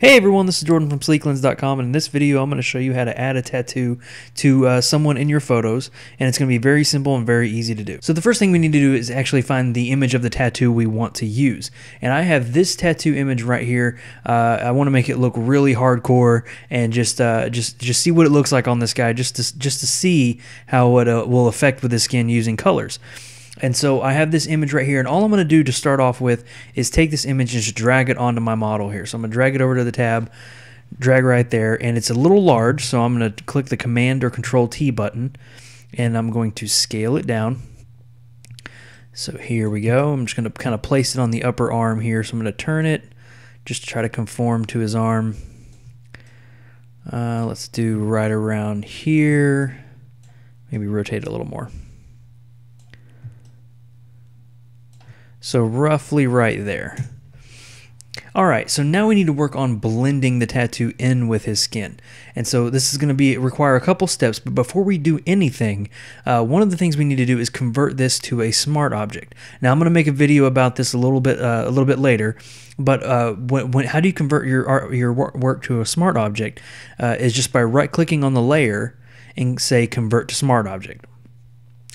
Hey everyone, this is Jordan from sleeklens.com and in this video I'm going to show you how to add a tattoo to uh, someone in your photos and it's going to be very simple and very easy to do. So the first thing we need to do is actually find the image of the tattoo we want to use. And I have this tattoo image right here. Uh, I want to make it look really hardcore and just uh, just just see what it looks like on this guy just to, just to see how it uh, will affect with the skin using colors. And so I have this image right here, and all I'm going to do to start off with is take this image and just drag it onto my model here. So I'm going to drag it over to the tab, drag right there, and it's a little large, so I'm going to click the Command or Control T button, and I'm going to scale it down. So here we go. I'm just going to kind of place it on the upper arm here. So I'm going to turn it just to try to conform to his arm. Uh, let's do right around here. Maybe rotate it a little more. So roughly right there. All right, so now we need to work on blending the tattoo in with his skin. And so this is going to be require a couple steps, but before we do anything, uh, one of the things we need to do is convert this to a smart object. Now I'm going to make a video about this a little bit uh, a little bit later, but uh, when, when, how do you convert your your work to a smart object? Uh, is just by right clicking on the layer and say convert to smart object.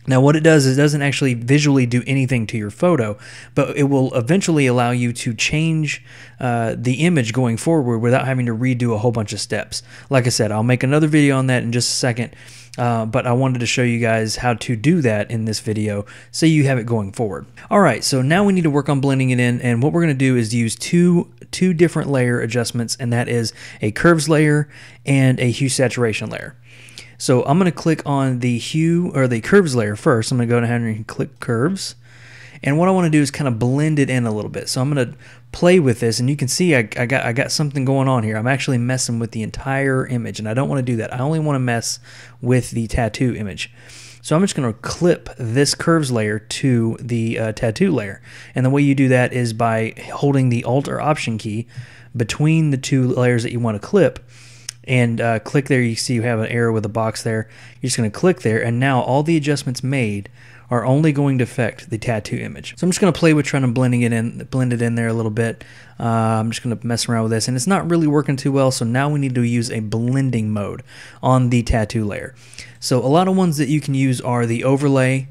Now, what it does is it doesn't actually visually do anything to your photo, but it will eventually allow you to change uh, the image going forward without having to redo a whole bunch of steps. Like I said, I'll make another video on that in just a second, uh, but I wanted to show you guys how to do that in this video so you have it going forward. All right, so now we need to work on blending it in, and what we're going to do is use two two different layer adjustments, and that is a curves layer and a hue saturation layer. So I'm going to click on the hue or the curves layer first. I'm going to go ahead and click curves. And what I want to do is kind of blend it in a little bit. So I'm going to play with this and you can see I, I, got I got something going on here. I'm actually messing with the entire image and I don't want to do that. I only want to mess with the tattoo image. So I'm just going to clip this curves layer to the uh, tattoo layer. And the way you do that is by holding the Alt or Option key between the two layers that you want to clip and uh, click there. You see you have an arrow with a box there. You're just going to click there, and now all the adjustments made are only going to affect the tattoo image. So I'm just going to play with trying to blending it in, blend it in there a little bit. Uh, I'm just going to mess around with this, and it's not really working too well. So now we need to use a blending mode on the tattoo layer. So a lot of ones that you can use are the overlay.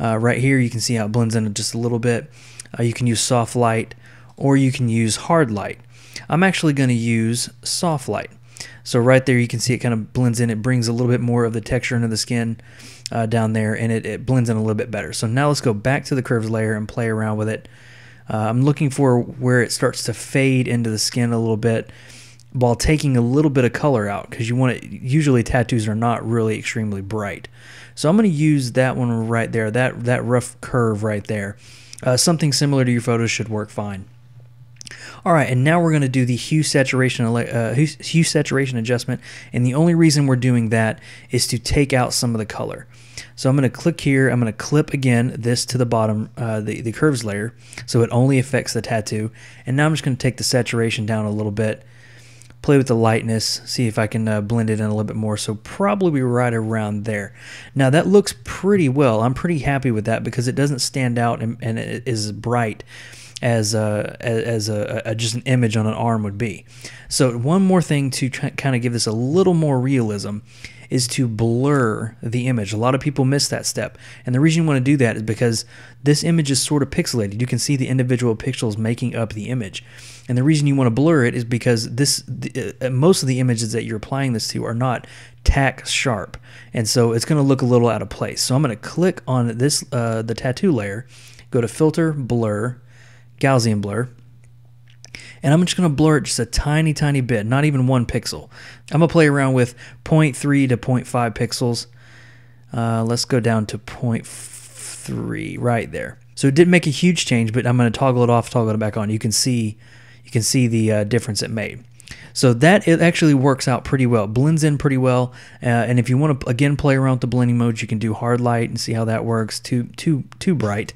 Uh, right here, you can see how it blends in just a little bit. Uh, you can use soft light, or you can use hard light. I'm actually going to use soft light. So right there you can see it kind of blends in. It brings a little bit more of the texture into the skin uh, down there and it, it, blends in a little bit better. So now let's go back to the curves layer and play around with it. Uh, I'm looking for where it starts to fade into the skin a little bit while taking a little bit of color out because you want it usually tattoos are not really extremely bright so I'm going to use that one right there that that rough curve right there uh, something similar to your photos should work fine all right, and now we're going to do the hue saturation uh, hue saturation adjustment, and the only reason we're doing that is to take out some of the color. So I'm going to click here. I'm going to clip again this to the bottom, uh, the the curves layer, so it only affects the tattoo. And now I'm just going to take the saturation down a little bit, play with the lightness, see if I can uh, blend it in a little bit more. So probably right around there. Now that looks pretty well. I'm pretty happy with that because it doesn't stand out and, and it is bright as a, as a, a, just an image on an arm would be. So one more thing to kind of give this a little more realism is to blur the image. A lot of people miss that step. And the reason you want to do that is because this image is sort of pixelated. You can see the individual pixels making up the image. And the reason you want to blur it is because this the, uh, most of the images that you're applying this to are not tack sharp. And so it's going to look a little out of place. So I'm going to click on this uh, the tattoo layer, go to filter, blur, Gaussian blur. And I'm just going to blur it just a tiny, tiny bit, not even one pixel. I'm going to play around with 0.3 to 0.5 pixels. Uh, let's go down to 0.3 right there. So it didn't make a huge change, but I'm going to toggle it off, toggle it back on. You can see, you can see the uh, difference it made. So that it actually works out pretty well, blends in pretty well. Uh, and if you want to again play around with the blending modes, you can do hard light and see how that works. Too too too bright.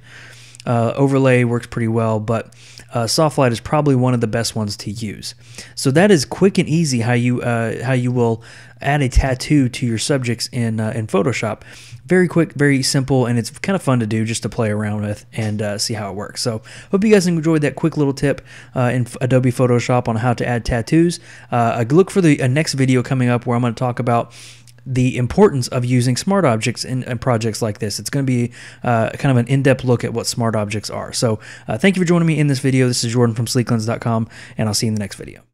Uh, overlay works pretty well, but uh, Softlight is probably one of the best ones to use. So that is quick and easy how you uh, how you will add a tattoo to your subjects in uh, in Photoshop. Very quick, very simple, and it's kind of fun to do just to play around with and uh, see how it works. So hope you guys enjoyed that quick little tip uh, in Adobe Photoshop on how to add tattoos. Look for the next video coming up where I'm going to talk about the importance of using smart objects in, in projects like this. It's going to be uh, kind of an in-depth look at what smart objects are. So uh, thank you for joining me in this video. This is Jordan from sleeklens.com, and I'll see you in the next video.